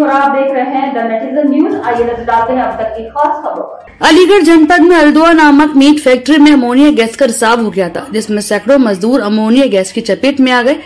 और आप देख रहे हैं न्यूज़ आइए नज़र हैं अब तक की खास खबरों अलीगढ़ जनपद में अल्दुआ नामक मीट फैक्ट्री में अमोनिया गैस का रिसाव हो गया था, जिसमें सैकड़ों मजदूर अमोनिया गैस की चपेट में आ गए।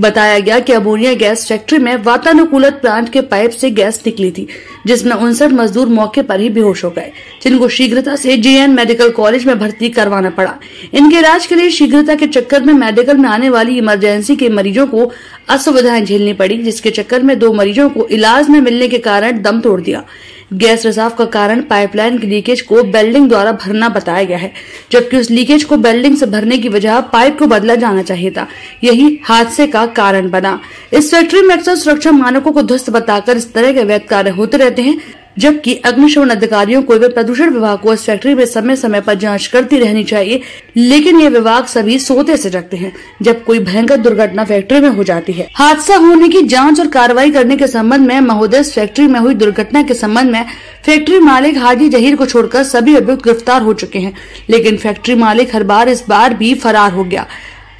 बताया गया कि अमोनिया गैस फैक्ट्री में वातानुकूलित प्लांट के पाइप से गैस निकली थी, जिसमें उनसठ मजदूर मौके पर ही बेहोश हो गए, जिनको शीघ्रता से जेएन मेडिकल कॉलेज में भर्ती करवाना पड़ा। इनके इलाज के लिए शीघ्रता के चक्कर में मेडिकल में आने वाली इमरजेंसी के मरीजों को असुविधाएँ झेलनी पड़ी, जिसके चक्कर में दो मरीजों को इलाज में मिलने के कारण दम तोड़ दिया। गैस रिसाव का कारण पाइपलाइन की लीकेज को बेल्डिंग द्वारा भरना बताया गया है, जबकि उस लीकेज को बेल्डिंग से भरने की वजह पाइप को बदला जाना चाहिए था। यही हादसे का कारण बना। इस फैक्ट्री में अक्सर सुरक्षा मानकों को ध्वस्त बताकर इस तरह के अवैध कार्य होते रहते हैं। जबकि अग्निशमन अधिकारियों को एवं प्रदूषण विभाग को इस फैक्ट्री में समय समय पर जाँच करती रहनी चाहिए, लेकिन ये विभाग सभी सोते से जगते हैं, जब कोई भयंकर दुर्घटना फैक्ट्री में हो जाती है। हादसा होने की जाँच और कार्रवाई करने के संबंध में महोदय फैक्ट्री में हुई दुर्घटना के संबंध में फैक्ट्री मालिक हाजी जहीर को छोड़कर सभी अभियुक्त गिरफ़्तार हो चुके हैं, लेकिन फैक्ट्री मालिक हर बार इस बार भी फरार हो गया।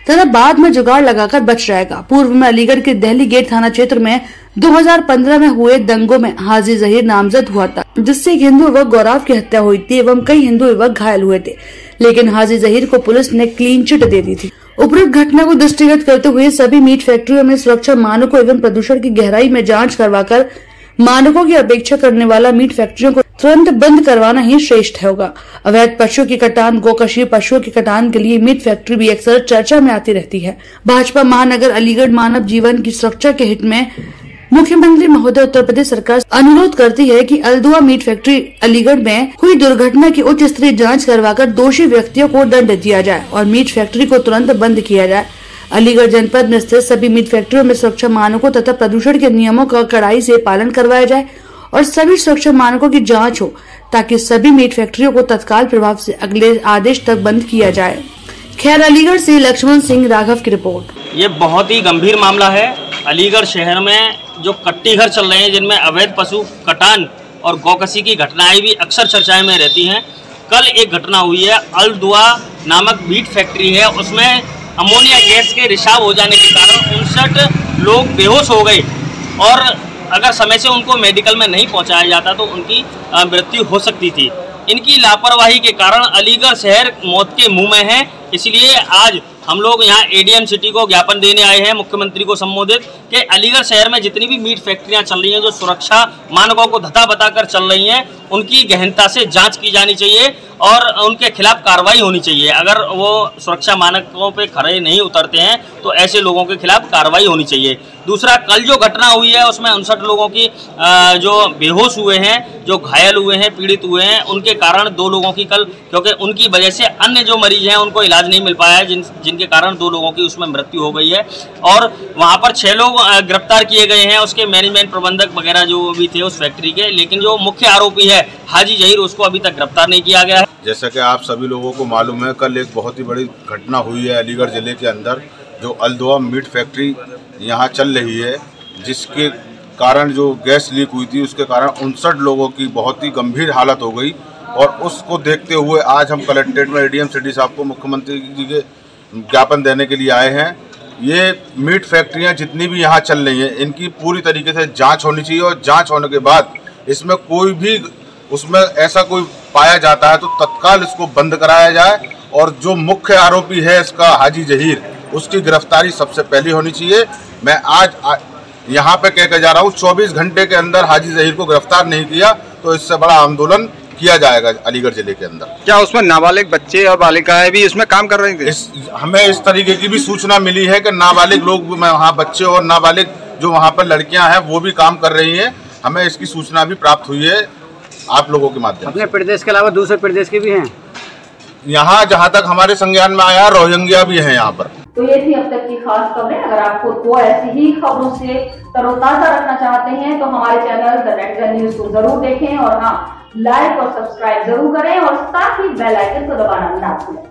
तथा बाद में जुगाड़ लगाकर बच जाएगा। पूर्व में अलीगढ़ के दहली गेट थाना क्षेत्र में 2015 में हुए दंगों में हाजी जहीर नामजद हुआ था, जिससे एक हिंदू युवक गौरव की हत्या हुई थी एवं कई हिंदू युवक घायल हुए थे, लेकिन हाजी जहीर को पुलिस ने क्लीन चिट दे दी थी। उपरोक्त घटना को दृष्टिगत करते हुए सभी मीट फैक्ट्रियों में सुरक्षा, मानकों एवं प्रदूषण की गहराई में जाँच करवाकर मानकों की अपेक्षा करने वाला मीट फैक्ट्रियों को तुरंत बंद करवाना ही श्रेष्ठ होगा। अवैध पशुओं की कटान, गोकशी पशुओं की कटान के लिए मीट फैक्ट्री भी अक्सर चर्चा में आती रहती है। भाजपा महानगर, अलीगढ़ मानव जीवन की सुरक्षा के हित में मुख्यमंत्री महोदय उत्तर प्रदेश सरकार अनुरोध करती है कि अल्दुआ मीट फैक्ट्री, अलीगढ़ में हुई दुर्घटना की उच्च स्तरीय जाँच करवाकर दोषी व्यक्तियों को दंड दिया जाए और मीट फैक्ट्री को तुरंत बंद किया जाए। अलीगढ़ जनपद में स्थित सभी मीट फैक्ट्रियों में सुरक्षा मानकों तथा प्रदूषण के नियमों का कड़ाई से पालन करवाया जाए और सभी सुरक्षा मानकों की जाँच हो, ताकि सभी मीट फैक्ट्रियों को तत्काल प्रभाव से अगले आदेश तक बंद किया जाए। खैर, अलीगढ़ से लक्ष्मण सिंह राघव की रिपोर्ट। ये बहुत ही गंभीर मामला है। अलीगढ़ शहर में जो कट्टी घर चल रहे हैं, जिनमें अवैध पशु, कटान और गौकसी की घटनाएँ भी अक्सर चर्चाएँ में रहती हैं। कल एक घटना हुई है अल दुआ नामक बीट फैक्ट्री है। उसमें अमोनिया गैस के रिसाव हो जाने के कारण उनसठ लोग बेहोश हो गए और अगर समय से उनको मेडिकल में नहीं पहुँचाया जाता तो उनकी मृत्यु हो सकती थी। इनकी लापरवाही के कारण अलीगढ़ शहर मौत के मुँह में है। इसलिए आज हम लोग यहाँ एडीएम सिटी को ज्ञापन देने आए हैं, मुख्यमंत्री को संबोधित कि अलीगढ़ शहर में जितनी भी मीट फैक्ट्रियाँ चल रही हैं, जो सुरक्षा मानकों को धता बताकर चल रही हैं उनकी गहनता से जाँच की जानी चाहिए और उनके खिलाफ कार्रवाई होनी चाहिए। अगर वो सुरक्षा मानकों पे खड़े नहीं उतरते हैं तो ऐसे लोगों के खिलाफ कार्रवाई होनी चाहिए। दूसरा, कल जो घटना हुई है, उसमें उनसठ लोगों की जो बेहोश हुए हैं, जो घायल हुए हैं, पीड़ित हुए हैं, उनके कारण दो लोगों की कल, क्योंकि उनकी वजह से अन्य जो मरीज़ हैं, उनको इलाज नहीं मिल पाया है, जिन, जिनके कारण दो लोगों की उसमें मृत्यु हो गई है। और वहाँ पर छः लोग गिरफ़्तार किए गए हैं, उसके मैनेजमेंट प्रबंधक वगैरह जो भी थे उस फैक्ट्री के, लेकिन जो मुख्य आरोपी है हाजी, जहीर, उसको अभी तक गिरफ़्तार नहीं किया गया है। जैसा कि आप सभी लोगों को मालूम है, कल एक बहुत ही बड़ी घटना हुई है अलीगढ़ ज़िले के अंदर, जो अल्दुआ मीट फैक्ट्री यहाँ चल रही है, जिसके कारण जो गैस लीक हुई थी, उसके कारण उनसठ लोगों की बहुत ही गंभीर हालत हो गई। और उसको देखते हुए आज हम कलेक्ट्रेट में, एडीएम सिटी साहब को मुख्यमंत्री जी के ज्ञापन देने के लिए आए हैं। ये मीट फैक्ट्रियाँ जितनी भी यहाँ चल रही हैं, इनकी पूरी तरीके से जाँच होनी चाहिए और जाँच होने के बाद इसमें कोई भी उसमें ऐसा कोई पाया जाता है तो तत्काल इसको बंद कराया जाए और जो मुख्य आरोपी है इसका हाजी जहीर उसकी गिरफ्तारी सबसे पहली होनी चाहिए। मैं आज यहाँ पे कहकर जा रहा हूँ 24 घंटे के अंदर हाजी जहीर को गिरफ़्तार नहीं किया तो इससे बड़ा आंदोलन किया जाएगा अलीगढ़ ज़िले के अंदर। क्या उसमें नाबालिग बच्चे और बालिकाएँ भी इसमें काम कर रहे थे? इस हमें इस तरीके की भी सूचना मिली है कि नाबालिग लोग वहाँ बच्चे और नाबालिग जो वहाँ पर लड़कियाँ हैं वो भी काम कर रही हैं। हमें इसकी सूचना भी प्राप्त हुई है। आप लोगों के माध्यम अपने प्रदेश के अलावा दूसरे प्रदेश के भी हैं? यहाँ जहाँ तक हमारे संज्ञान में आया रोहिंग्या भी है यहाँ पर। तो ये थी अब तक की खास खबरें। अगर आप खुद को ऐसी ही खबरों से तरोताजा रखना चाहते हैं तो हमारे चैनल द नेटगन न्यूज़ को ज़रूर देखें और हाँ लाइक और सब्सक्राइब ज़रूर करें और साथ ही बेल आइकन को दबाना ना भूलें।